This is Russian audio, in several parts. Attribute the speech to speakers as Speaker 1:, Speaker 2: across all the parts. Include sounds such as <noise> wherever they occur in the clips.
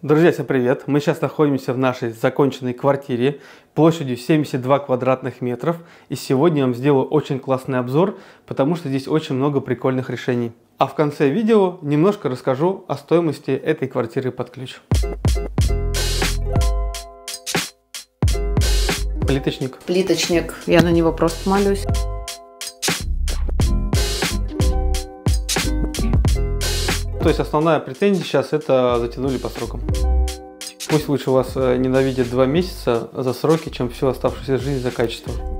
Speaker 1: Друзья, всем привет! Мы сейчас находимся в нашей законченной квартире площадью 72 квадратных метров. И сегодня я вам сделаю очень классный обзор, потому что здесь очень много прикольных решений. А в конце видео немножко расскажу о стоимости этой квартиры под ключ. Плиточник.
Speaker 2: Плиточник. Я на него просто молюсь.
Speaker 1: То есть основная претензия сейчас это затянули по срокам. Пусть лучше вас э, ненавидят два месяца за сроки, чем всю оставшуюся жизнь за качество.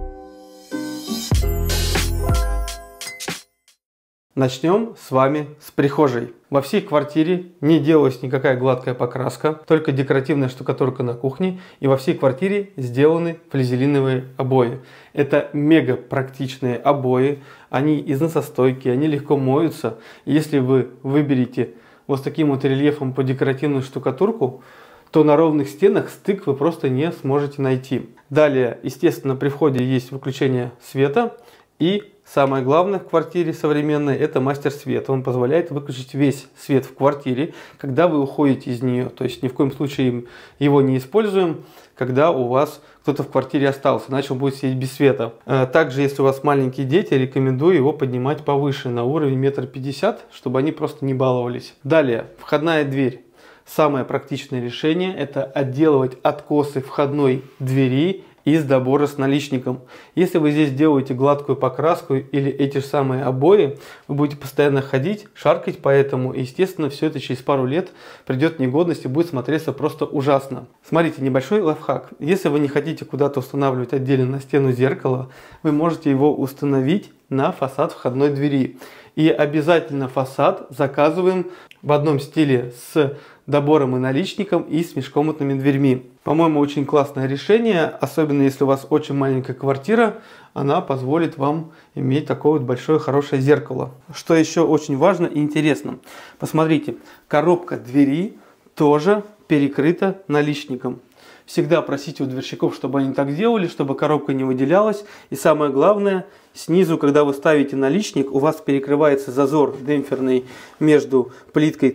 Speaker 1: Начнем с вами с прихожей. Во всей квартире не делалась никакая гладкая покраска, только декоративная штукатурка на кухне. И во всей квартире сделаны флизелиновые обои. Это мега практичные обои. Они износостойкие, они легко моются. Если вы выберете вот с таким вот рельефом по декоративную штукатурку, то на ровных стенах стык вы просто не сможете найти. Далее, естественно, при входе есть выключение света и Самое главное в квартире современной – это мастер света. Он позволяет выключить весь свет в квартире, когда вы уходите из нее. То есть ни в коем случае его не используем, когда у вас кто-то в квартире остался, иначе он будет сидеть без света. Э, также, если у вас маленькие дети, рекомендую его поднимать повыше, на уровень метр пятьдесят, чтобы они просто не баловались. Далее, входная дверь. Самое практичное решение – это отделывать откосы входной двери из добора с наличником. Если вы здесь делаете гладкую покраску или эти же самые обои, вы будете постоянно ходить, шаркать по этому, и естественно все это через пару лет придет в негодность и будет смотреться просто ужасно. Смотрите, небольшой лайфхак. Если вы не хотите куда-то устанавливать отдельно на стену зеркало, вы можете его установить на фасад входной двери. И обязательно фасад заказываем в одном стиле с добором и наличником и с межкомнатными дверьми. По-моему, очень классное решение, особенно если у вас очень маленькая квартира, она позволит вам иметь такое вот большое хорошее зеркало. Что еще очень важно и интересно, посмотрите, коробка двери тоже перекрыта наличником. Всегда просите у дверщиков, чтобы они так делали, чтобы коробка не выделялась. И самое главное, снизу, когда вы ставите наличник, у вас перекрывается зазор демпферный между плиткой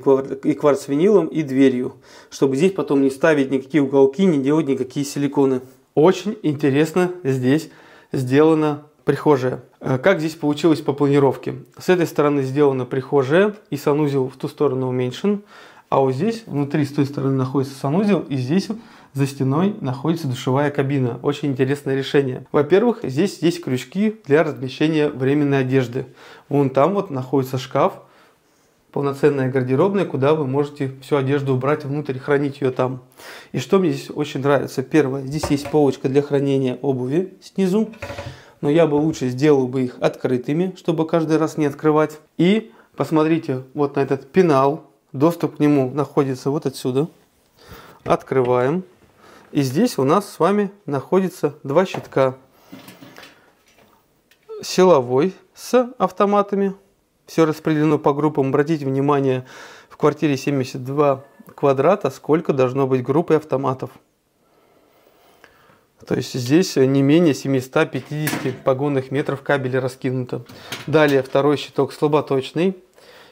Speaker 1: и кварцвинилом и дверью, чтобы здесь потом не ставить никакие уголки, не делать никакие силиконы. Очень интересно здесь сделана прихожая. Э, как здесь получилось по планировке? С этой стороны сделана прихожая и санузел в ту сторону уменьшен, а вот здесь внутри с той стороны находится санузел и здесь за стеной находится душевая кабина. Очень интересное решение. Во-первых, здесь есть крючки для размещения временной одежды. Вон там вот находится шкаф, полноценная гардеробная, куда вы можете всю одежду убрать внутрь, хранить ее там. И что мне здесь очень нравится. Первое, здесь есть полочка для хранения обуви снизу. Но я бы лучше сделал бы их открытыми, чтобы каждый раз не открывать. И посмотрите вот на этот пенал. Доступ к нему находится вот отсюда. Открываем. И здесь у нас с вами находится два щитка. Силовой с автоматами. Все распределено по группам. Обратите внимание, в квартире 72 квадрата сколько должно быть группы автоматов. То есть здесь не менее 750 погонных метров кабеля раскинуто. Далее второй щиток слаботочный.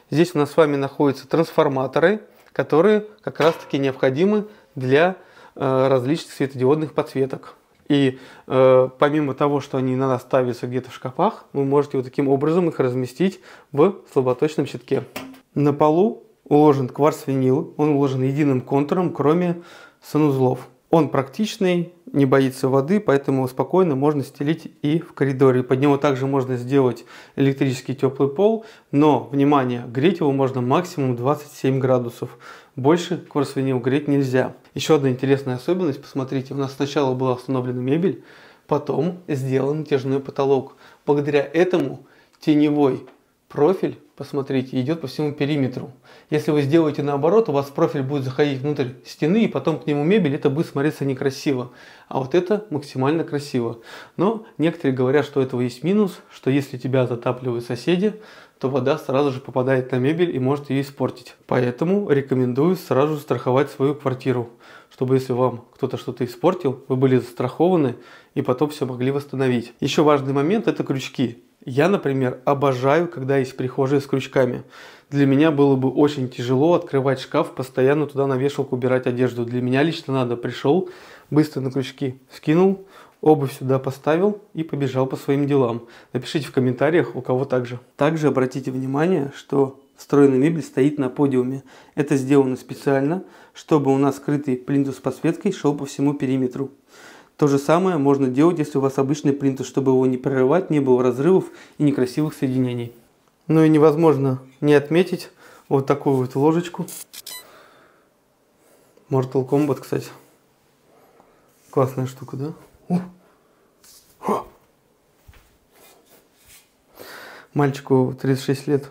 Speaker 1: Здесь у нас с вами находятся трансформаторы, которые как раз таки необходимы для различных светодиодных подсветок. И э, помимо того, что они иногда ставятся где-то в шкафах, вы можете вот таким образом их разместить в слаботочном щитке. На полу уложен кварц-винил, он уложен единым контуром, кроме санузлов. Он практичный, не боится воды, поэтому спокойно можно стелить и в коридоре. Под него также можно сделать электрический теплый пол, но, внимание, греть его можно максимум 27 градусов. Больше кварцвинил греть нельзя. Еще одна интересная особенность, посмотрите, у нас сначала была установлена мебель, потом сделан натяжной потолок. Благодаря этому теневой профиль, посмотрите, идет по всему периметру. Если вы сделаете наоборот, у вас профиль будет заходить внутрь стены, и потом к нему мебель, это будет смотреться некрасиво. А вот это максимально красиво. Но некоторые говорят, что этого есть минус, что если тебя затапливают соседи, то вода сразу же попадает на мебель и может ее испортить. Поэтому рекомендую сразу страховать свою квартиру, чтобы если вам кто-то что-то испортил, вы были застрахованы и потом все могли восстановить. Еще важный момент это крючки. Я, например, обожаю, когда есть прихожая с крючками. Для меня было бы очень тяжело открывать шкаф, постоянно туда на вешалку убирать одежду. Для меня лично надо, пришел, быстро на крючки скинул, обувь сюда поставил и побежал по своим делам. Напишите в комментариях, у кого также. Также обратите внимание, что встроенная мебель стоит на подиуме. Это сделано специально, чтобы у нас скрытый плинтус с подсветкой шел по всему периметру. То же самое можно делать, если у вас обычный плинтус, чтобы его не прорывать, не было разрывов и некрасивых соединений. Ну и невозможно не отметить вот такую вот ложечку. Mortal Kombat, кстати. Классная штука, да? Мальчику 36 лет.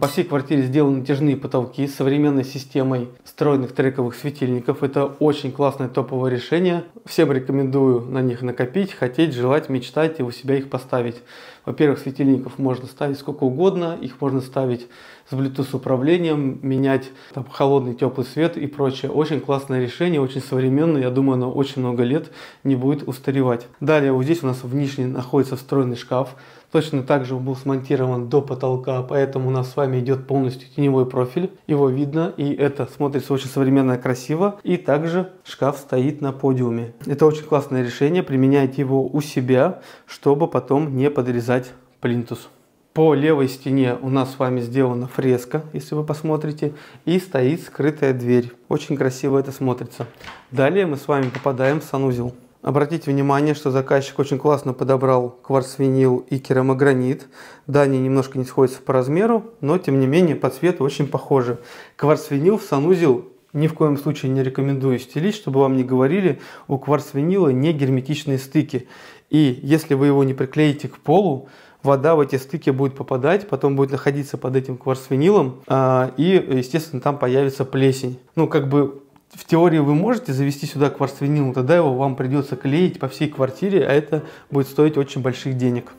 Speaker 1: По всей квартире сделаны натяжные потолки с современной системой встроенных трековых светильников. Это очень классное топовое решение. Всем рекомендую на них накопить, хотеть, желать, мечтать и у себя их поставить. Во-первых, светильников можно ставить сколько угодно, их можно ставить с Bluetooth управлением, менять там, холодный, теплый свет и прочее. Очень классное решение, очень современное. Я думаю, оно очень много лет не будет устаревать. Далее вот здесь у нас в нижней находится встроенный шкаф. Точно так же он был смонтирован до потолка, поэтому у нас с вами идет полностью теневой профиль. Его видно, и это смотрится очень современно и красиво. И также шкаф стоит на подиуме. Это очень классное решение, применяйте его у себя, чтобы потом не подрезать плинтус. По левой стене у нас с вами сделана фреска, если вы посмотрите, и стоит скрытая дверь. Очень красиво это смотрится. Далее мы с вами попадаем в санузел. Обратите внимание, что заказчик очень классно подобрал кварцвинил и керамогранит. Да, они немножко не сходятся по размеру, но тем не менее по цвету очень похожи. Кварцвинил в санузел ни в коем случае не рекомендую стелить, чтобы вам не говорили, у кварцвинила не герметичные стыки. И если вы его не приклеите к полу, вода в эти стыки будет попадать, потом будет находиться под этим кварцвинилом, а, и, естественно, там появится плесень. Ну, как бы в теории вы можете завести сюда кварцвинил, тогда его вам придется клеить по всей квартире, а это будет стоить очень больших денег.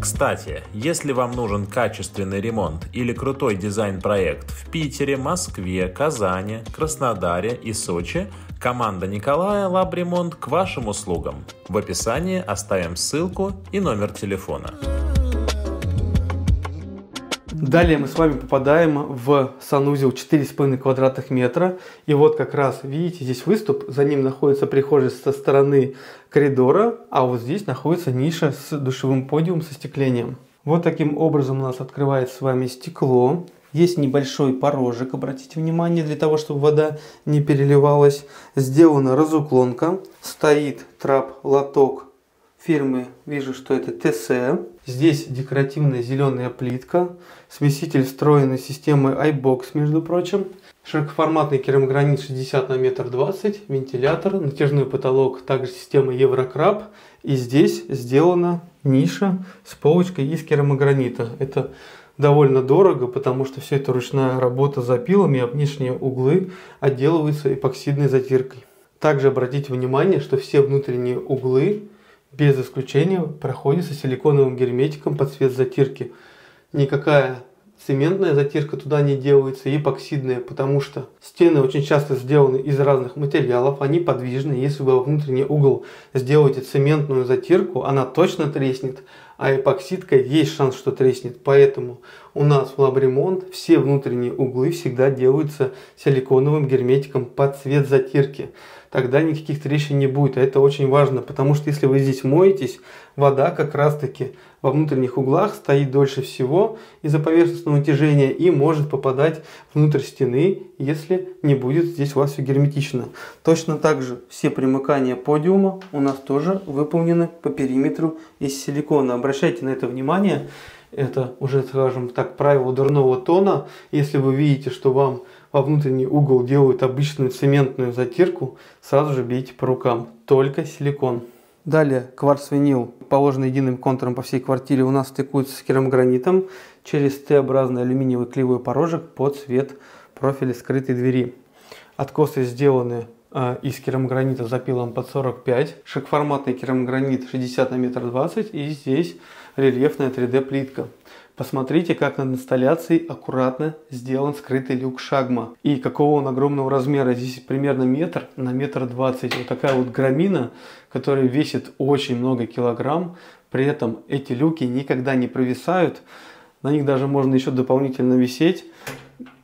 Speaker 3: Кстати, если вам нужен качественный ремонт или крутой дизайн-проект в Питере, Москве, Казани, Краснодаре и Сочи, команда Николая Лабремонт к вашим услугам. В описании оставим ссылку и номер телефона.
Speaker 1: Далее мы с вами попадаем в санузел 4,5 квадратных метра. И вот как раз, видите, здесь выступ, за ним находится прихожая со стороны коридора, а вот здесь находится ниша с душевым подиумом со стеклением. Вот таким образом у нас открывается с вами стекло. Есть небольшой порожек, обратите внимание, для того, чтобы вода не переливалась. Сделана разуклонка. Стоит трап-лоток фирмы, вижу, что это ТС. Здесь декоративная зеленая плитка, смеситель встроенной системой iBox, между прочим. Широкоформатный керамогранит 60 на метр 20, вентилятор, натяжной потолок, также система Еврокраб. И здесь сделана ниша с полочкой из керамогранита. Это довольно дорого, потому что все это ручная работа за пилами, а внешние углы отделываются эпоксидной затиркой. Также обратите внимание, что все внутренние углы без исключения проходится силиконовым герметиком под цвет затирки. Никакая цементная затирка туда не делается и эпоксидная, потому что стены очень часто сделаны из разных материалов, они подвижны. Если вы во внутренний угол сделаете цементную затирку, она точно треснет, а эпоксидка есть шанс, что треснет. Поэтому у нас в лабремонт все внутренние углы всегда делаются силиконовым герметиком под цвет затирки тогда никаких трещин не будет. А это очень важно, потому что если вы здесь моетесь, вода как раз таки во внутренних углах стоит дольше всего из-за поверхностного натяжения и может попадать внутрь стены, если не будет здесь у вас все герметично. Точно так же все примыкания подиума у нас тоже выполнены по периметру из силикона. Обращайте на это внимание. Это уже, скажем так, правило дурного тона. Если вы видите, что вам во внутренний угол делают обычную цементную затирку, сразу же бейте по рукам. Только силикон. Далее кварц-винил, положенный единым контуром по всей квартире, у нас стыкуется с керамогранитом через Т-образный алюминиевый клеевой порожек под цвет профиля скрытой двери. Откосы сделаны э, из керамогранита запилом под 45, шикформатный керамогранит 60 на метр 20 и здесь рельефная 3D плитка. Посмотрите, как на инсталляции аккуратно сделан скрытый люк шагма. И какого он огромного размера. Здесь примерно метр на метр двадцать. Вот такая вот грамина, которая весит очень много килограмм. При этом эти люки никогда не провисают. На них даже можно еще дополнительно висеть.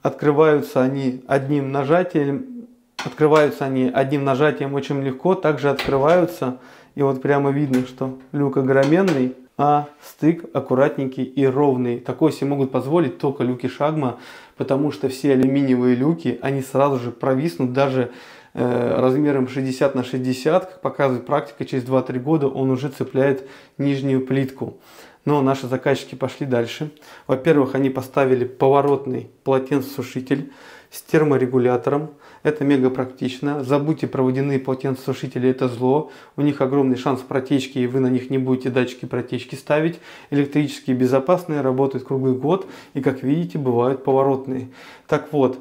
Speaker 1: Открываются они одним нажатием. Открываются они одним нажатием очень легко. Также открываются. И вот прямо видно, что люк огроменный а стык аккуратненький и ровный. Такой себе могут позволить только люки Шагма, потому что все алюминиевые люки, они сразу же провиснут даже э, размером 60 на 60, как показывает практика, через 2-3 года он уже цепляет нижнюю плитку. Но наши заказчики пошли дальше. Во-первых, они поставили поворотный полотенцесушитель с терморегулятором. Это мега практично. Забудьте про водяные полотенцесушители, это зло. У них огромный шанс протечки, и вы на них не будете датчики протечки ставить. Электрические безопасные, работают круглый год, и как видите, бывают поворотные. Так вот,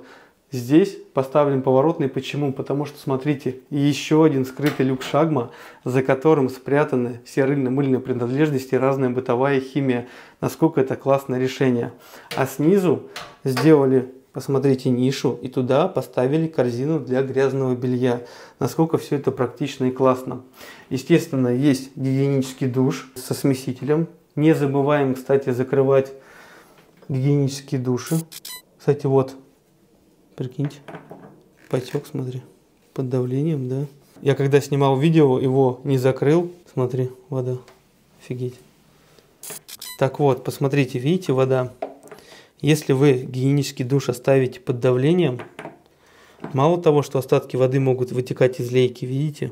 Speaker 1: Здесь поставлен поворотный. Почему? Потому что, смотрите, еще один скрытый люк шагма, за которым спрятаны все рыльно-мыльные принадлежности и разная бытовая химия. Насколько это классное решение. А снизу сделали посмотрите нишу и туда поставили корзину для грязного белья. Насколько все это практично и классно. Естественно, есть гигиенический душ со смесителем. Не забываем, кстати, закрывать гигиенические души. Кстати, вот, прикиньте, потек, смотри, под давлением, да. Я когда снимал видео, его не закрыл. Смотри, вода. Офигеть. Так вот, посмотрите, видите, вода. Если вы гигиенический душ оставите под давлением, мало того, что остатки воды могут вытекать из лейки, видите,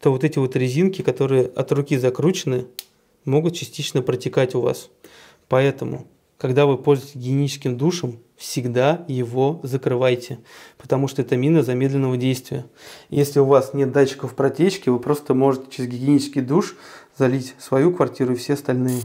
Speaker 1: то вот эти вот резинки, которые от руки закручены, могут частично протекать у вас. Поэтому, когда вы пользуетесь гигиеническим душем, всегда его закрывайте, потому что это мина замедленного действия. Если у вас нет датчиков протечки, вы просто можете через гигиенический душ залить свою квартиру и все остальные.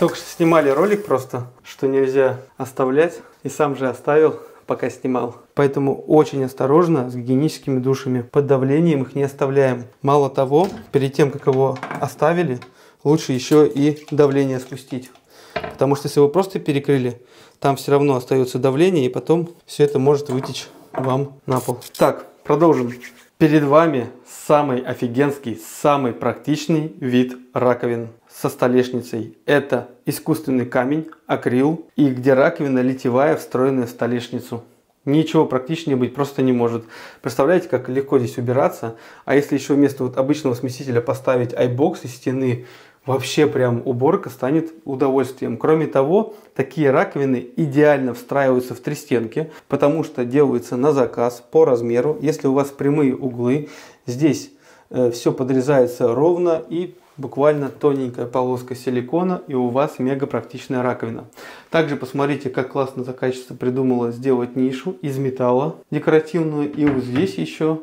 Speaker 1: Только что снимали ролик просто, что нельзя оставлять. И сам же оставил, пока снимал. Поэтому очень осторожно с гигиеническими душами. Под давлением их не оставляем. Мало того, перед тем, как его оставили, лучше еще и давление спустить. Потому что если вы просто перекрыли, там все равно остается давление, и потом все это может вытечь вам на пол. Так, продолжим. Перед вами самый офигенский, самый практичный вид раковин со столешницей. Это искусственный камень, акрил и где раковина литевая, встроенная в столешницу. Ничего практичнее быть просто не может. Представляете, как легко здесь убираться. А если еще вместо вот обычного смесителя поставить айбокс из стены, вообще прям уборка станет удовольствием. Кроме того, такие раковины идеально встраиваются в три стенки, потому что делаются на заказ по размеру. Если у вас прямые углы, здесь э, все подрезается ровно и буквально тоненькая полоска силикона и у вас мега практичная раковина. Также посмотрите, как классно заказчица придумала сделать нишу из металла декоративную. И вот здесь еще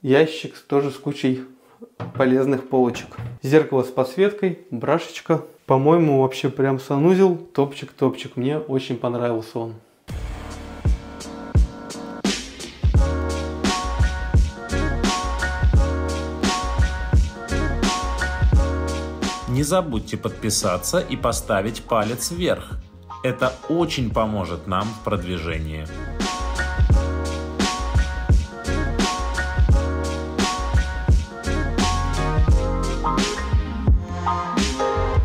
Speaker 1: ящик тоже с кучей полезных полочек. Зеркало с подсветкой, брашечка. По-моему, вообще прям санузел, топчик-топчик. Мне очень понравился он.
Speaker 3: Не забудьте подписаться и поставить палец вверх. Это очень поможет нам в продвижении.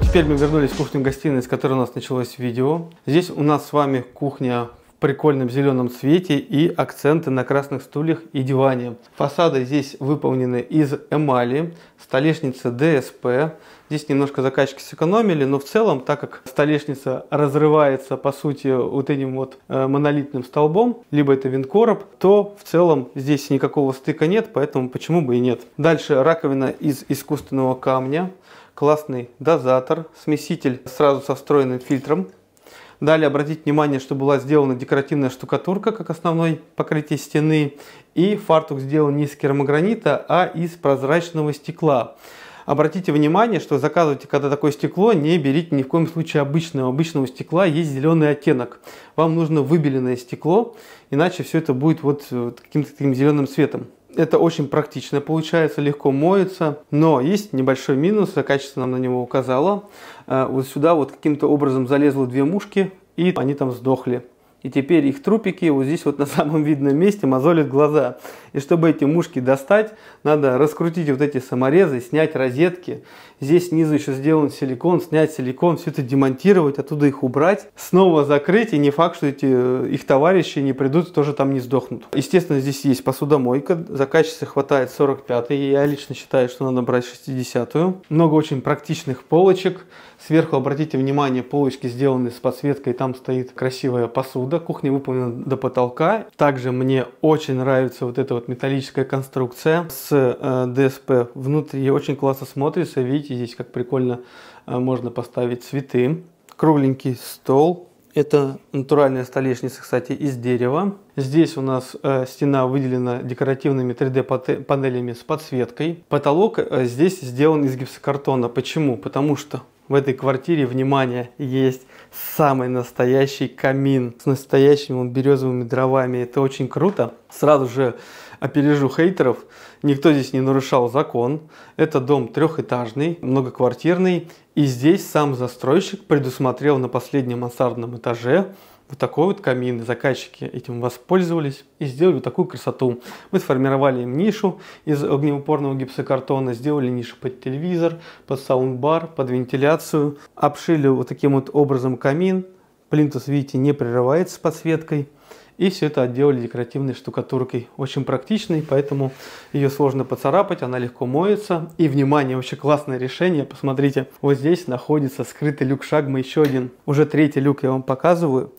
Speaker 1: Теперь мы вернулись в кухню-гостиную, с которой у нас началось видео. Здесь у нас с вами кухня прикольном зеленом цвете и акценты на красных стульях и диване. Фасады здесь выполнены из эмали, столешница ДСП. Здесь немножко заказчики сэкономили, но в целом, так как столешница разрывается по сути вот этим вот э, монолитным столбом, либо это винкороб, то в целом здесь никакого стыка нет, поэтому почему бы и нет. Дальше раковина из искусственного камня, классный дозатор, смеситель сразу со встроенным фильтром Далее обратить внимание, что была сделана декоративная штукатурка как основной покрытие стены. И фартук сделан не из керамогранита, а из прозрачного стекла. Обратите внимание, что заказывайте, когда такое стекло, не берите ни в коем случае обычного. обычного стекла есть зеленый оттенок. Вам нужно выбеленное стекло, иначе все это будет вот каким-то таким зеленым цветом. Это очень практично получается, легко моется, но есть небольшой минус, качество нам на него указало. Э, вот сюда вот каким-то образом залезло две мушки, и они там сдохли. И теперь их трупики вот здесь вот на самом видном месте мозолят глаза. И чтобы эти мушки достать, надо раскрутить вот эти саморезы, снять розетки. Здесь снизу еще сделан силикон, снять силикон, все это демонтировать, оттуда их убрать, снова закрыть. И не факт, что эти э, их товарищи не придут, тоже там не сдохнут. Естественно, здесь есть посудомойка. Заказчице хватает 45 Я лично считаю, что надо брать 60-ю. Много очень практичных полочек. Сверху, обратите внимание, полочки сделаны с подсветкой, там стоит красивая посуда. Кухня выполнена до потолка. Также мне очень нравится вот эта вот металлическая конструкция с э, ДСП. Внутри очень классно смотрится. Видите, здесь как прикольно э, можно поставить цветы. Кругленький стол. Это натуральная столешница, кстати, из дерева. Здесь у нас э, стена выделена декоративными 3D панелями с подсветкой. Потолок э, здесь сделан из гипсокартона. Почему? Потому что в этой квартире, внимание, есть самый настоящий камин с настоящими вот березовыми дровами. Это очень круто. Сразу же опережу хейтеров. Никто здесь не нарушал закон. Это дом трехэтажный, многоквартирный. И здесь сам застройщик предусмотрел на последнем мансардном этаже вот такой вот камин. Заказчики этим воспользовались и сделали вот такую красоту. Мы сформировали им нишу из огнеупорного гипсокартона, сделали нишу под телевизор, под саундбар, под вентиляцию. Обшили вот таким вот образом камин. Плинтус, видите, не прерывается подсветкой. И все это отделали декоративной штукатуркой. Очень практичной, поэтому ее сложно поцарапать, она легко моется. И, внимание, вообще классное решение. Посмотрите, вот здесь находится скрытый люк шагма, еще один. Уже третий люк я вам показываю.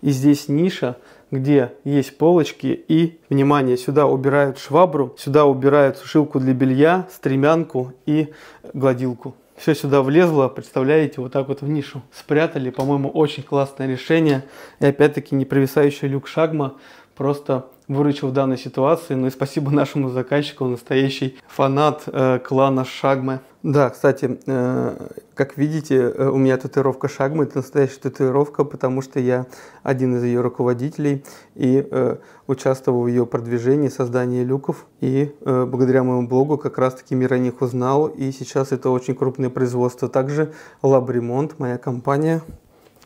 Speaker 1: И здесь ниша, где есть полочки и, внимание, сюда убирают швабру, сюда убирают сушилку для белья, стремянку и гладилку все сюда влезло, представляете, вот так вот в нишу спрятали. По-моему, очень классное решение. И опять-таки не провисающий люк шагма просто выручил в данной ситуации. Ну и спасибо нашему заказчику, он настоящий фанат э, клана Шагмы. Да, кстати, э, как видите, э, у меня татуировка Шагмы, это настоящая татуировка, потому что я один из ее руководителей и э, участвовал в ее продвижении, создании люков. И э, благодаря моему блогу как раз-таки мир о них узнал, и сейчас это очень крупное производство. Также Лабремонт, моя компания,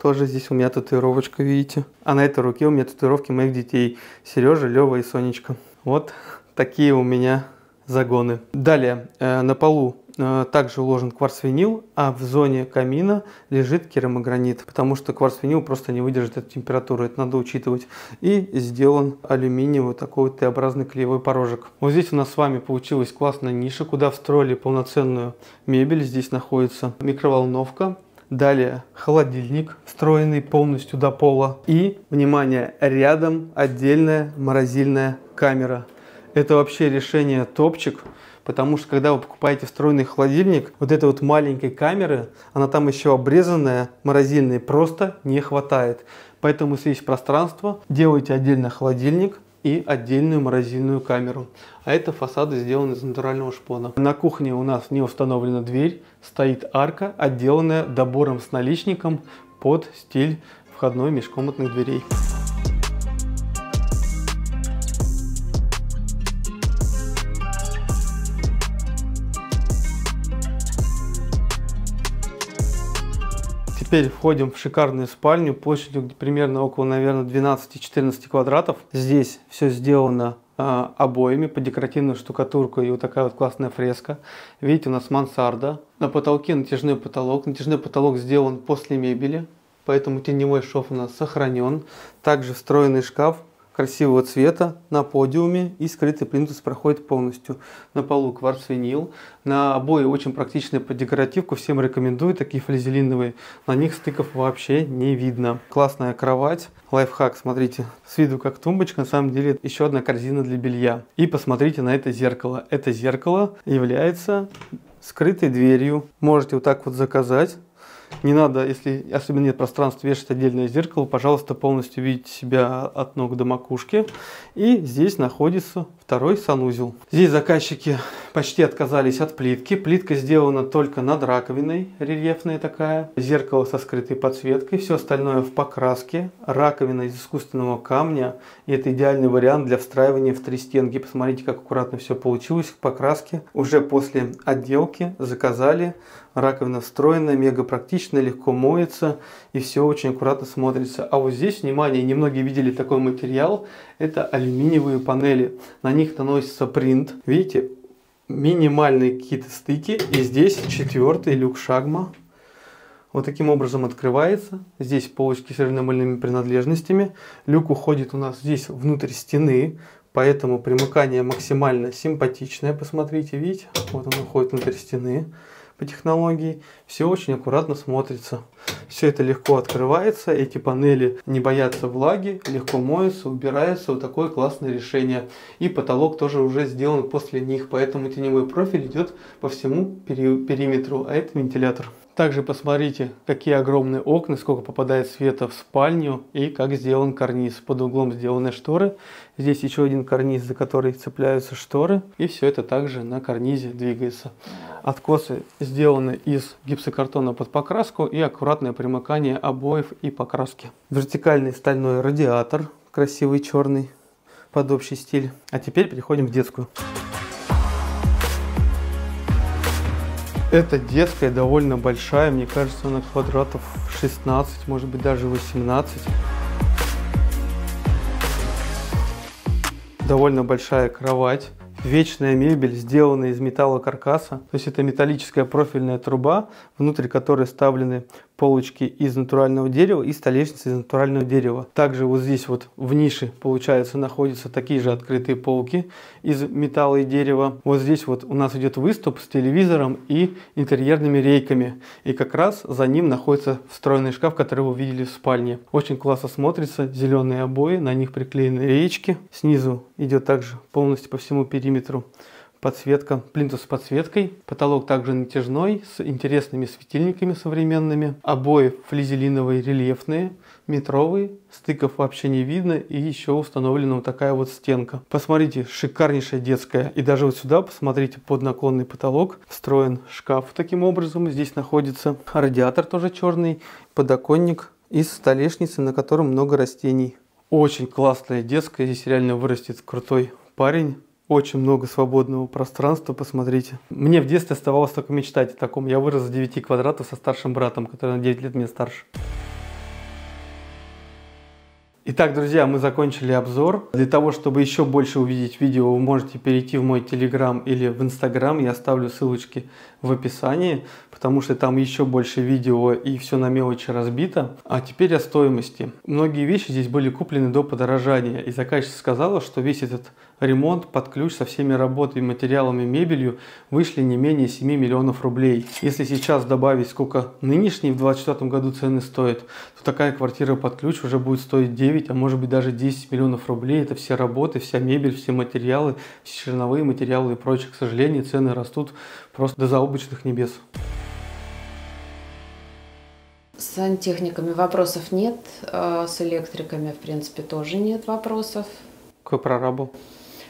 Speaker 1: тоже здесь у меня татуировочка, видите. А на этой руке у меня татуировки моих детей. Сережа, Лева и Сонечка. Вот <laughs> такие у меня загоны. Далее, э, на полу э, также уложен кварцвинил, а в зоне камина лежит керамогранит, потому что кварцвинил просто не выдержит эту температуру, это надо учитывать. И сделан алюминиевый такой вот Т-образный клеевой порожек. Вот здесь у нас с вами получилась классная ниша, куда встроили полноценную мебель. Здесь находится микроволновка, Далее холодильник, встроенный полностью до пола. И, внимание, рядом отдельная морозильная камера. Это вообще решение топчик, потому что когда вы покупаете встроенный холодильник, вот этой вот маленькой камеры, она там еще обрезанная, морозильной, просто не хватает. Поэтому, если есть пространство, делайте отдельно холодильник, и отдельную морозильную камеру. А это фасады сделаны из натурального шпона. На кухне у нас не установлена дверь, стоит арка, отделанная добором с наличником под стиль входной межкомнатных дверей. Теперь входим в шикарную спальню площадью примерно около, наверное, 12-14 квадратов. Здесь все сделано э, обоями по декоративную штукатурку и вот такая вот классная фреска. Видите, у нас мансарда. На потолке натяжной потолок. Натяжной потолок сделан после мебели, поэтому теневой шов у нас сохранен. Также встроенный шкаф красивого цвета на подиуме и скрытый плинтус проходит полностью. На полу кварц-винил. На обои очень практичные под декоративку. Всем рекомендую. Такие флизелиновые. На них стыков вообще не видно. Классная кровать. Лайфхак, смотрите. С виду как тумбочка. На самом деле еще одна корзина для белья. И посмотрите на это зеркало. Это зеркало является скрытой дверью. Можете вот так вот заказать Не надо, если особенно нет пространства, вешать отдельное зеркало. Пожалуйста, полностью видите себя от ног до макушки. И здесь находится второй санузел. Здесь заказчики почти отказались от плитки. Плитка сделана только над раковиной, рельефная такая. Зеркало со скрытой подсветкой. Все остальное в покраске. Раковина из искусственного камня. И это идеальный вариант для встраивания в три стенки. Посмотрите, как аккуратно все получилось в покраске. Уже после отделки заказали Раковина встроенная, мега практичная, легко моется и все очень аккуратно смотрится. А вот здесь, внимание, немногие видели такой материал, это алюминиевые панели. На них наносится принт. Видите, минимальные какие-то стыки. И здесь четвертый люк шагма. Вот таким образом открывается. Здесь полочки с равномольными принадлежностями. Люк уходит у нас здесь внутрь стены. Поэтому примыкание максимально симпатичное. Посмотрите, видите? Вот он уходит внутрь стены по технологии. Все очень аккуратно смотрится. Все это легко открывается. Эти панели не боятся влаги, легко моются, убираются. Вот такое классное решение. И потолок тоже уже сделан после них. Поэтому теневой профиль идет по всему пери периметру. А это вентилятор. Также посмотрите, какие огромные окна, сколько попадает света в спальню и как сделан карниз. Под углом сделаны шторы. Здесь еще один карниз, за который цепляются шторы. И все это также на карнизе двигается. Откосы сделаны из гипсокартона под покраску и аккуратное примыкание обоев и покраски. Вертикальный стальной радиатор, красивый черный, под общий стиль. А теперь переходим в детскую. Это детская, довольно большая, мне кажется, она квадратов 16, может быть даже 18. Довольно большая кровать. Вечная мебель, сделанная из металла каркаса. То есть это металлическая профильная труба, внутрь которой вставлены полочки из натурального дерева и столешницы из натурального дерева. Также вот здесь вот в нише, получается, находятся такие же открытые полки из металла и дерева. Вот здесь вот у нас идет выступ с телевизором и интерьерными рейками. И как раз за ним находится встроенный шкаф, который вы видели в спальне. Очень классно смотрится. Зеленые обои, на них приклеены реечки. Снизу идет также полностью по всему периметру подсветка, плинтус с подсветкой. Потолок также натяжной, с интересными светильниками современными. Обои флизелиновые рельефные, метровые. Стыков вообще не видно. И еще установлена вот такая вот стенка. Посмотрите, шикарнейшая детская. И даже вот сюда, посмотрите, под наклонный потолок встроен шкаф таким образом. Здесь находится радиатор тоже черный, подоконник из столешницы, на котором много растений. Очень классная детская. Здесь реально вырастет крутой парень очень много свободного пространства, посмотрите. Мне в детстве оставалось только мечтать о таком. Я вырос с 9 квадратов со старшим братом, который на 9 лет меня старше. Итак, друзья, мы закончили обзор. Для того, чтобы еще больше увидеть видео, вы можете перейти в мой телеграм или в инстаграм. Я оставлю ссылочки в описании, потому что там еще больше видео и все на мелочи разбито. А теперь о стоимости. Многие вещи здесь были куплены до подорожания. И заказчица сказала, что весь этот ремонт под ключ со всеми работами, материалами, мебелью вышли не менее 7 миллионов рублей. Если сейчас добавить, сколько нынешние в 2024 году цены стоят, то такая квартира под ключ уже будет стоить 9, а может быть даже 10 миллионов рублей. Это все работы, вся мебель, все материалы, все черновые материалы и прочее. К сожалению, цены растут просто до заоблачных небес.
Speaker 2: С сантехниками вопросов нет, а с электриками, в принципе, тоже нет вопросов.
Speaker 1: Какой прорабу?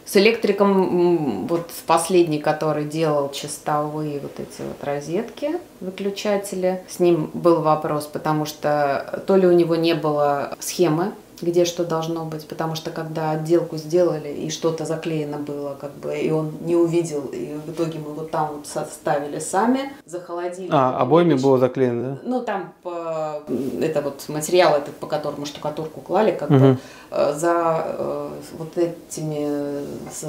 Speaker 2: С электриком, вот последний, который делал чистовые вот эти вот розетки, выключатели, с ним был вопрос, потому что то ли у него не было схемы где что должно быть, потому что когда отделку сделали и что-то заклеено было, как бы, и он не увидел, и в итоге мы вот там вот составили сами, захолодили.
Speaker 1: А, обоими было заклеено, да?
Speaker 2: Ну, там по, это вот материал этот, по которому штукатурку клали, как угу. бы э, за э, вот этими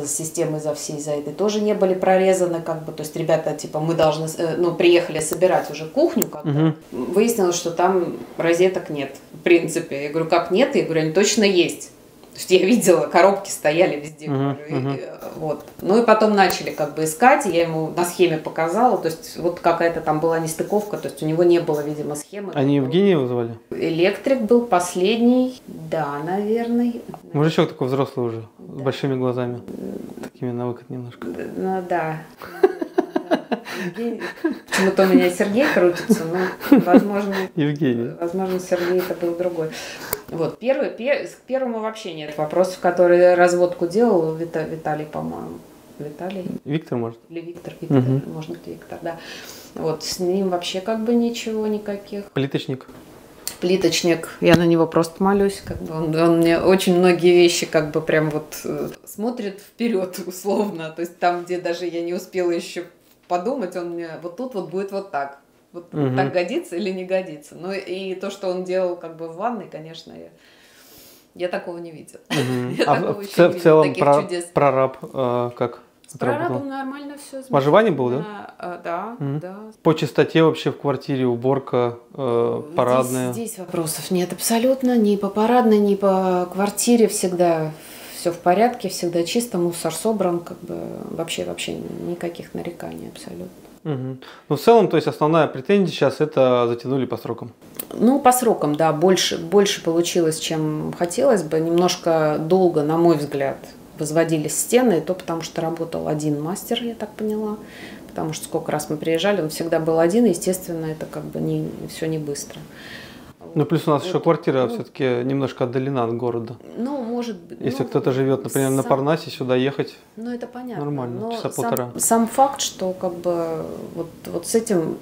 Speaker 2: системой за всей за этой тоже не были прорезаны, как бы, то есть ребята, типа, мы должны, э, ну, приехали собирать уже кухню, как угу. выяснилось, что там розеток нет, в принципе. Я говорю, как нет? Я говорю, они точно есть. То есть я видела, коробки стояли везде. Uh-huh, uh-huh. вот. Ну и потом начали как бы искать, я ему на схеме показала, то есть вот какая-то там была нестыковка, то есть у него не было, видимо, схемы.
Speaker 1: Они Евгения вызвали?
Speaker 2: Электрик был последний, да, наверное.
Speaker 1: Мужичок такой взрослый уже, да. с большими глазами, такими на выкат немножко.
Speaker 2: Ну да. Почему-то у меня Сергей крутится, но, возможно,
Speaker 1: Евгений.
Speaker 2: возможно, Сергей это был другой. Вот, первый, пе- к первому вообще нет вопросов, который разводку делал Вита- Виталий, по-моему. Виталий
Speaker 1: Виктор, может?
Speaker 2: или Виктор, Виктор,
Speaker 1: Мгм.
Speaker 2: может быть, Виктор, да. Вот, с ним вообще как бы ничего, никаких.
Speaker 1: Плиточник.
Speaker 2: Плиточник, я на него просто молюсь, как бы он, он мне очень многие вещи как бы прям вот э, смотрит вперед условно, то есть там, где даже я не успела еще подумать, он мне вот тут вот будет вот так, вот
Speaker 1: Мгм.
Speaker 2: так годится или не годится. Ну и то, что он делал как бы в ванной, конечно, я, я такого не видела.
Speaker 1: Мгм. <laughs>
Speaker 2: Я
Speaker 1: А
Speaker 2: такого
Speaker 1: в,
Speaker 2: еще
Speaker 1: ц-
Speaker 2: не
Speaker 1: в
Speaker 2: видела,
Speaker 1: целом
Speaker 2: таких
Speaker 1: про,
Speaker 2: чудес.
Speaker 1: прораб э, как
Speaker 2: С прорабом нормально все.
Speaker 1: Поживание было, да?
Speaker 2: Да,
Speaker 1: Мгм.
Speaker 2: да.
Speaker 1: По чистоте вообще в квартире, уборка, э, парадная.
Speaker 2: Здесь, здесь вопросов нет абсолютно. Ни по парадной, ни по квартире всегда все в порядке, всегда чисто, мусор собран, как бы вообще вообще никаких нареканий абсолютно.
Speaker 1: Мгм. Ну, в целом, то есть основная претензия сейчас это затянули по срокам.
Speaker 2: Ну, по срокам, да, больше, больше получилось, чем хотелось бы. Немножко долго, на мой взгляд, возводились стены, и то потому что работал один мастер, я так поняла. Потому что сколько раз мы приезжали, он всегда был один, и, естественно, это как бы не, все не быстро.
Speaker 1: Ну, плюс у нас еще
Speaker 2: Вот,
Speaker 1: квартира
Speaker 2: ну,
Speaker 1: все-таки немножко отдалена от города.
Speaker 2: Ну, может быть.
Speaker 1: Если
Speaker 2: ну,
Speaker 1: кто-то живет, например, на
Speaker 2: сам-
Speaker 1: Парнасе, сюда ехать.
Speaker 2: Ну, это понятно.
Speaker 1: Нормально,
Speaker 2: но
Speaker 1: часа
Speaker 2: сам,
Speaker 1: полтора.
Speaker 2: сам факт, что как бы вот, вот с этим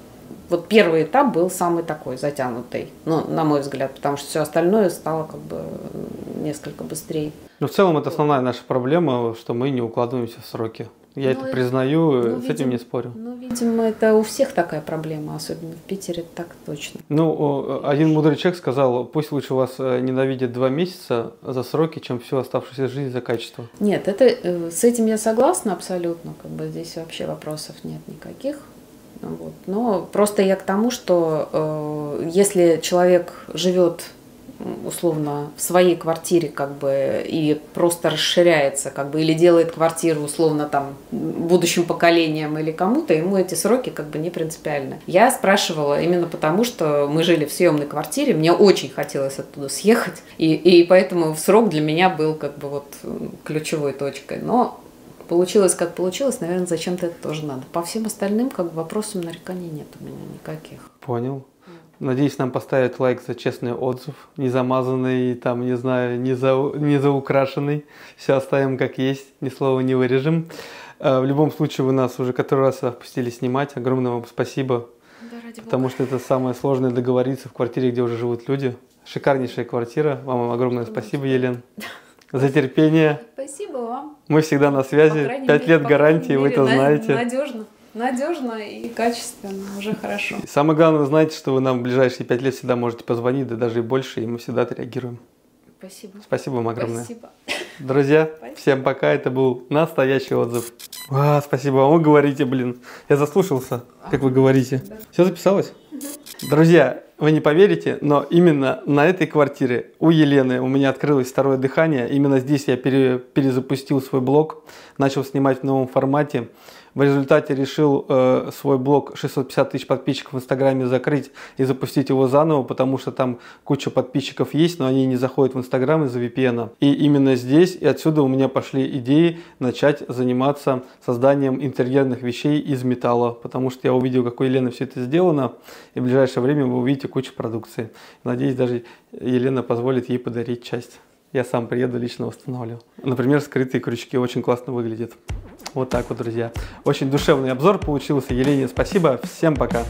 Speaker 2: вот первый этап был самый такой затянутый, ну, на мой взгляд, потому что все остальное стало как бы несколько быстрее.
Speaker 1: Но в целом это основная наша проблема, что мы не укладываемся в сроки. Я
Speaker 2: Ну,
Speaker 1: это признаю,
Speaker 2: ну,
Speaker 1: с этим
Speaker 2: видимо,
Speaker 1: не спорю.
Speaker 2: Ну, видимо, это у всех такая проблема, особенно в Питере, так точно.
Speaker 1: Ну, один мудрый человек сказал, пусть лучше вас э, ненавидят два месяца за сроки, чем всю оставшуюся жизнь за качество.
Speaker 2: Нет, это э, с этим я согласна абсолютно, как бы здесь вообще вопросов нет никаких. Ну, Вот. Но просто я к тому, что э, если человек живет условно в своей квартире как бы и просто расширяется как бы или делает квартиру условно там будущим поколениям или кому-то ему эти сроки как бы не принципиальны. Я спрашивала именно потому, что мы жили в съемной квартире, мне очень хотелось оттуда съехать и, и поэтому срок для меня был как бы вот ключевой точкой. Но получилось как получилось, наверное, зачем-то это тоже надо. По всем остальным как бы вопросам нареканий нет у меня никаких.
Speaker 1: Понял. Надеюсь, нам поставят лайк за честный отзыв, не замазанный, там, не знаю, не, за, не заукрашенный. Все оставим как есть, ни слова не вырежем. Э, В любом случае, вы нас уже который раз впустили снимать. Огромное вам спасибо,
Speaker 2: Да, ради
Speaker 1: потому что это самое сложное договориться в квартире, где уже живут люди. Шикарнейшая квартира. Вам огромное спасибо, Елен, <laughs> за терпение.
Speaker 2: Спасибо вам.
Speaker 1: Мы всегда на связи. Пять
Speaker 2: мере-
Speaker 1: лет
Speaker 2: по
Speaker 1: гарантии, вы
Speaker 2: мере,
Speaker 1: это
Speaker 2: на-
Speaker 1: знаете.
Speaker 2: Надежно. Надежно и качественно. Уже хорошо.
Speaker 1: И Самое главное, знаете, что вы нам в ближайшие пять лет всегда можете позвонить, да даже и больше, и мы всегда отреагируем.
Speaker 2: Спасибо.
Speaker 1: Спасибо вам огромное.
Speaker 2: Спасибо.
Speaker 1: Друзья,
Speaker 2: Спасибо.
Speaker 1: всем пока, это был настоящий отзыв. А, спасибо вам, вы говорите, блин. Я заслушался, как вы говорите.
Speaker 2: Да.
Speaker 1: Все записалось? Друзья, вы не поверите, но именно на этой квартире у Елены у меня открылось второе дыхание. Именно здесь я пере- перезапустил свой блог, начал снимать в новом формате. В результате решил э, свой блог 650 тысяч подписчиков в Инстаграме закрыть и запустить его заново, потому что там куча подписчиков есть, но они не заходят в Инстаграм из-за VPN. И именно здесь и отсюда у меня пошли идеи начать заниматься созданием интерьерных вещей из металла, потому что я увидел, как у Елены все это сделано, и в ближайшее время вы увидите кучу продукции. Надеюсь, даже Елена позволит ей подарить часть. Я сам приеду, лично установлю. Например, скрытые крючки очень классно выглядят. Вот так вот, друзья. Очень душевный обзор получился. Елене спасибо. Всем пока.